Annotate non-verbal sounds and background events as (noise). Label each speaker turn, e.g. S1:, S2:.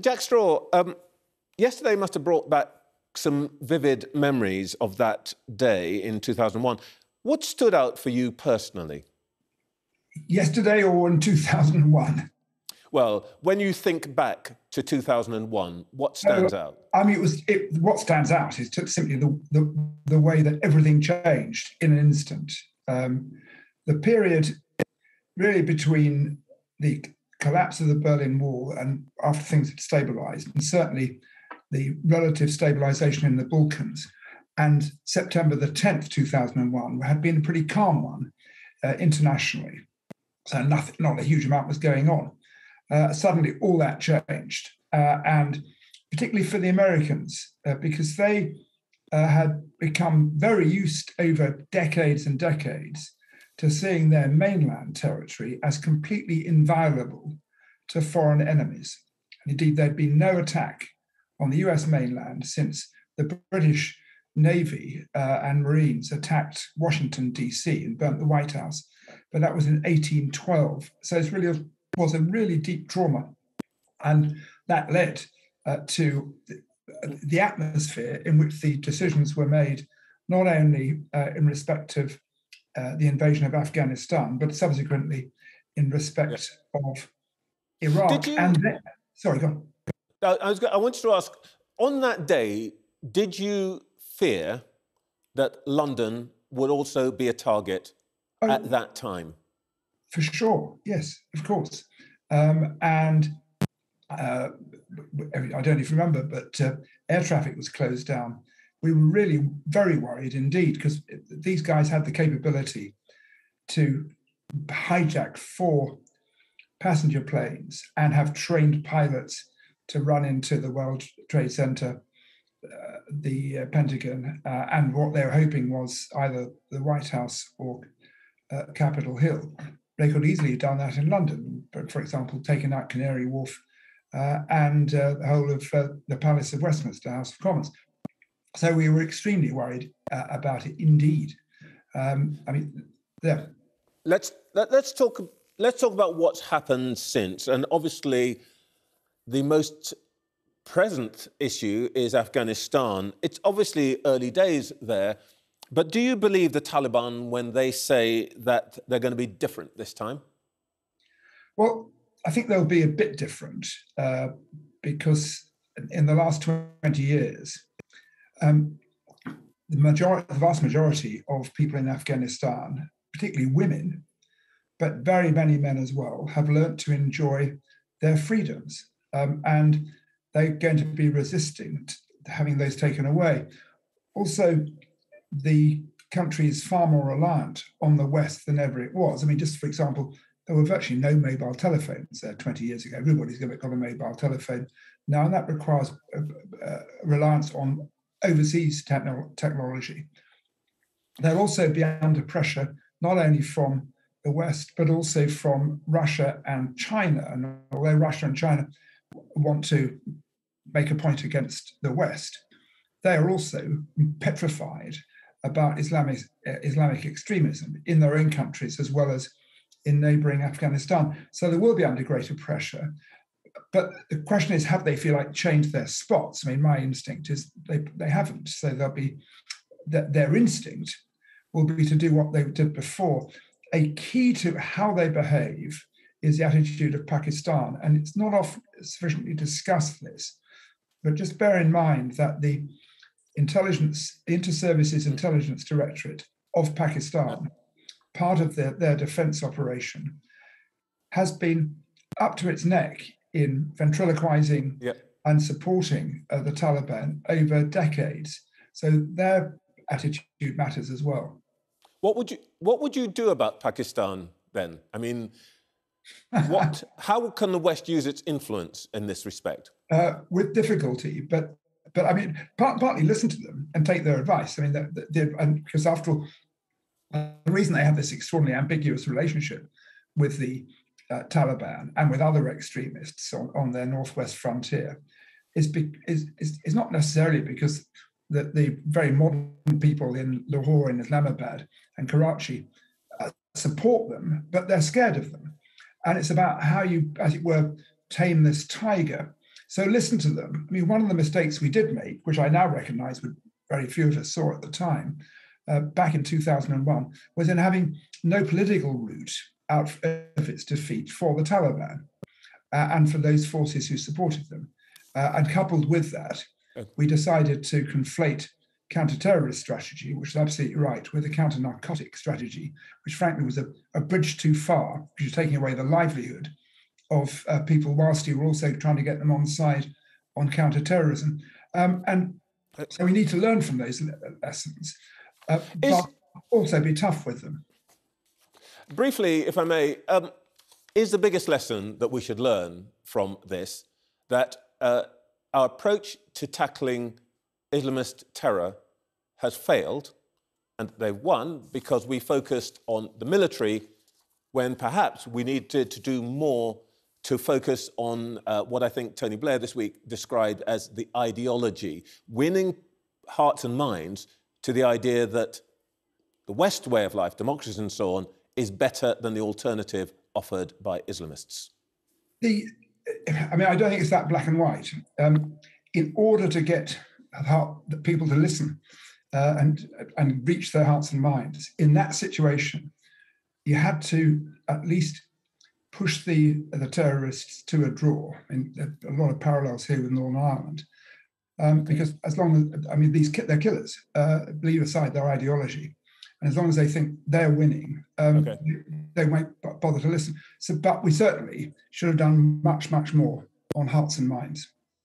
S1: Jack Straw, um, yesterday must have brought back some vivid memories of that day in 2001. What stood out for you personally?
S2: Yesterday or in 2001?
S1: Well, when you think back to 2001, what stands out?
S2: I mean, it was it, what stands out is simply the, the, the way that everything changed in an instant. Um, the period really between the collapse of the Berlin Wall and after things had stabilized, and certainly the relative stabilization in the Balkans, and September the 10th, 2001, had been a pretty calm one uh, internationally. So nothing, not a huge amount was going on. Uh, suddenly, all that changed, uh, and particularly for the Americans, uh, because they uh, had become very used over decades and decades to seeing their mainland territory as completely inviolable to foreign enemies. Indeed, there'd been no attack on the US mainland since the British Navy uh, and Marines attacked Washington, D.C., and burnt the White House. But that was in 1812. So it really was a really deep trauma. And that led uh, to the, the, atmosphere in which the decisions were made, not only uh, in respect of uh, the invasion of Afghanistan, but subsequently in respect yes. of Iraq. You, and then, sorry, go on.
S1: I, was, I wanted to ask on that day, did you fear that London would also be a target oh, at that time?
S2: For sure, yes, of course. Um, and uh, I don't even remember, but uh, air traffic was closed down. We were really very worried indeed because these guys had the capability to hijack four passenger planes and have trained pilots to run into the World Trade Center, uh, the uh, Pentagon, uh, and what they were hoping was either the White House or uh, Capitol Hill. They could easily have done that in London, but for example, taken out Canary Wharf uh, and uh, the whole of the Palace of Westminster, House of Commons. So we were extremely worried about it indeed. Um, I mean, there.
S1: Let's let, us let us talk let's talk about what's happened since. And obviously, the most present issue is Afghanistan. It's obviously early days there, but do you believe the Taliban when they say that they're going to be different this time?
S2: Well, I think they'll be a bit different uh, because in the last 20 years, um, the, majority, the vast majority of people in Afghanistan, particularly women, but very many men as well, have learnt to enjoy their freedoms. Um, and they're going to be resisting having those taken away. Also, the country is far more reliant on the West than ever it was. I mean, just for example, there were virtually no mobile telephones there 20 years ago. Everybody's got a mobile telephone now, and that requires reliance on overseas techno- technology. They'll also be under pressure not only from the West, but also from Russia and China. And although Russia and China want to make a point against the West, they are also petrified about Islamic, uh, Islamic extremism in their own countries as well as in neighboring Afghanistan. So they will be under greater pressure. But the question is, have they feel like changed their spots? I mean, my instinct is they, they haven't. So they'll be that their instinct will be to do what they did before a key to how they behave is the attitude of Pakistan. And it's not often sufficiently discussed this, but just bear in mind that the intelligence, Inter-Services Intelligence Directorate of Pakistan, part of their, their defense operation, has been up to its neck in ventriloquizing and supporting uh, the Taliban over decades. So their attitude matters as well.
S1: What would you What would you do about Pakistan then? I mean, (laughs) what? how can the West use its influence in this respect?
S2: Uh, with difficulty, but but I mean, part, partly listen to them and take their advice. I mean, they're, they're, and because after all, uh, the reason they have this extraordinarily ambiguous relationship with the uh, Taliban and with other extremists on, on their northwest frontier is, be, is, is, is not necessarily because that the very modern people in Lahore and Islamabad and Karachi uh, support them, but they're scared of them. And it's about how you, as it were, tame this tiger. So listen to them. I mean, one of the mistakes we did make, which I now recognise, but very few of us saw at the time, uh, back in 2001, was in having no political route out of its defeat for the Taliban uh, and for those forces who supported them. Uh, and coupled with that, we decided to conflate counter-terrorist strategy, which is absolutely right, with a counter-narcotic strategy, which frankly was a, a bridge too far, which was taking away the livelihood of uh, people whilst you were also trying to get them on side on counter-terrorism. Um, and so we need to learn from those lessons, uh, but also be tough with them.
S1: Briefly, if I may, um, is the biggest lesson that we should learn from this that uh, our approach to tackling Islamist terror has failed, and they've won because we focused on the military when perhaps we needed to do more to focus on uh, what I think Tony Blair this week described as the ideology, winning hearts and minds to the idea that the West way of life, democracy and so on, is better than the alternative offered by Islamists?
S2: The, I mean, I don't think it's that black and white. Um, in order to get the people to listen uh, and and reach their hearts and minds in that situation, you had to at least push the the terrorists to a draw. And a lot of parallels here with Northern Ireland, um, because as long as I mean these they're killers, uh, leave aside their ideology, and as long as they think they're winning, um, okay. they, they won't bother to listen. So, but we certainly should have done much much more on hearts and minds.